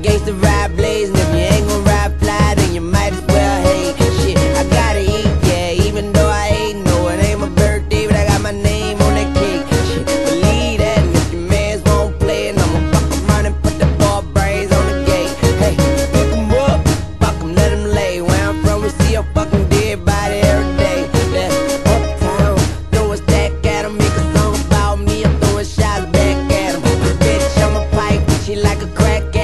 Against gangster ride blazing. If you ain't gon' ride fly, then you might as well hate. Shit, I gotta eat, yeah, even though I ain't know It ain't my birthday, but I got my name on that cake. Shit, believe that, and if your mans won't play, and I'ma fuck around and put the ball brains on the gate. Hey, pick 'em up, fuck 'em, let 'em lay. Where I'm from, we see a fucking dead body every day. That uptown, throw a stack at 'em, make a song about me. I'm throwing shots back at 'em. Bitch, I'm a pipe, she like a crack